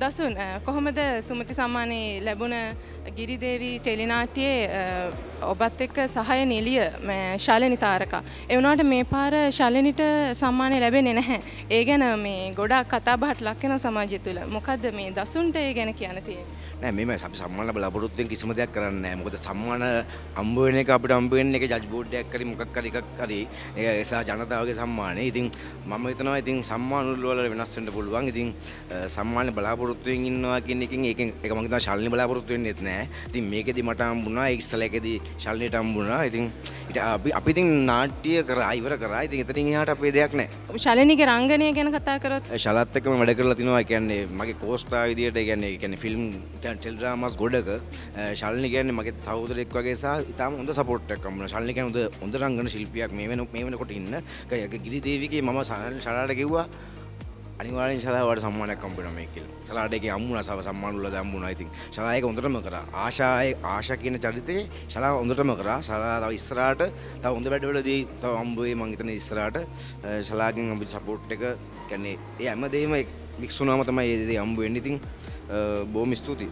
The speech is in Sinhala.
දසුන් කොහොමද සුමති සම්මානයේ ලැබුණ ගිරිදේවී ටෙලිනාට්‍යයේ ඔබත් එක්ක සහය නිලිය ශලනි තාරකා. එවනාට මේ පාර ශලනිට සම්මානය ලැබෙන්නේ නැහැ. ඒ ගැන මේ ගොඩක් කතාබහට ලක්කෙන සමාජය තුළ මොකක්ද මේ දසුන්ට ඒ ගැන කියන්න තියෙන්නේ. නෑ මෙම අපි සම්මාන බලාපොරොත්තුවෙන් කිසිම දෙයක් කරන්නේ නෑ. මොකද සම්මාන හම්බ වෙන එක අපිට හම්බ වෙන්නේ එක ජජ් බෝඩ් එකක් හරි මොකක් හරි එකක් හරි ඒ එසා ජනතාවගේ සම්මානය. ඉතින් මම හිතනවා ඉතින් සම්මාන වල වෙනස් වෙන්න පුළුවන්. ඉතින් සම්මාන බලාපොරොත්තුවෙන් ඉන්නවා කියන එකෙන් ඒකෙන් ඒක මම හිතනවා ශාලිනි බලාපොරොත්තු වෙන්නේත් නෑ. ඉතින් මේකෙදි මට හම්බුණා ඒ ඉස්සලකෙදි ශාලිනිට හම්බුණා. ඉතින් ඊට අපි අපි ඉතින් නාට්‍ය කරා ඉවර කරා. ඉතින් එතනින් එහාට අපේ දෙයක් නෑ. ශාලිනිගේ රංගනය ගැන කතා කරොත් ශලත් එක්කම වැඩ කරලා තිනවා. කියන්නේ මගේ කෝස්ටා විදියට කියන්නේ ඒ කියන්නේ ෆිල්ම් ටෙල්ඩ්‍රාමස් ගොඩක ශල්නි කියන්නේ මගේ සහෝදරෙක් වගේ සහ ඉතාම හොඳ සපෝට් එකක් හම්බුණා. ශල්නි කියන්නේ හොඳ රංගන ශිල්පියක් මේ වෙන මේ වෙනකොට ඉන්න. ඒක ගිරි දේවිගේ මම ශලාට කිව්වා අනිවාර්යෙන් ශලාවට සම්මානයක් හම්බුණා මේ කියලා. ශලාට ඒකේ හම්බුණා සව සම්මාන වල හම්බුණා. ඉතින් ශලා ඒක හොඳටම කරා. ආශායේ ආශා කියන චරිතේ ශලා හොඳටම කරා. ශලා තව ඉස්සරහට තව හොඳ වැඩවලදී තව හම්බුවේ මං හිතන්නේ ඉස්සරහට ශලාගෙන් හම්බු සපෝට් එක කියන්නේ ඒ හැමදේම මික්ස් වුණාම තමයි ඒ දේ හම්බ වෙන්නේ. ඉතින් බොහොම ස්තුතියි.